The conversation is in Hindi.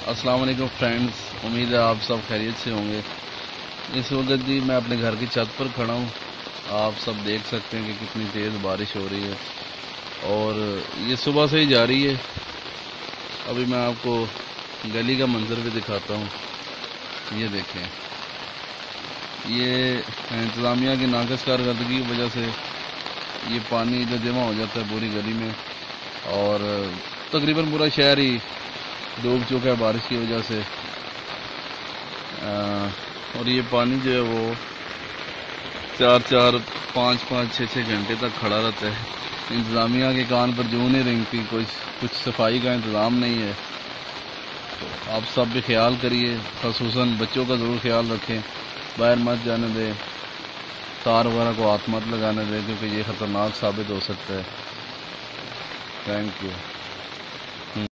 अस्सलाम वालेकुम फ्रेंड्स उम्मीद है आप सब खैरियत से होंगे। इस वक्त जी मैं अपने घर की छत पर खड़ा हूँ। आप सब देख सकते हैं कि कितनी तेज़ बारिश हो रही है। और ये सुबह से ही जा रही है। अभी मैं आपको गली का मंजर भी दिखाता हूँ। ये देखें। ये इंतज़ामिया की नाकस कारकर्दगी की वजह से ये पानी जो जमा हो जाता है पूरी गली में। और तकरीबन पूरा शहर ही डूब चुका है बारिश की वजह से। और ये पानी जो है वो चार चार, पाँच पाँच छः छः घंटे तक खड़ा रहता है। इंतज़ामिया के कान पर जू नहीं रेंगती कुछ कुछ सफ़ाई का इंतज़ाम नहीं है। तो आप सब भी ख्याल करिए खसूस बच्चों का ज़रूर ख्याल रखें। बाहर मत जाने दें, तार वगैरह को हाथ मत लगाने दें, क्योंकि ये ख़तरनाक साबित हो सकता है। Thank you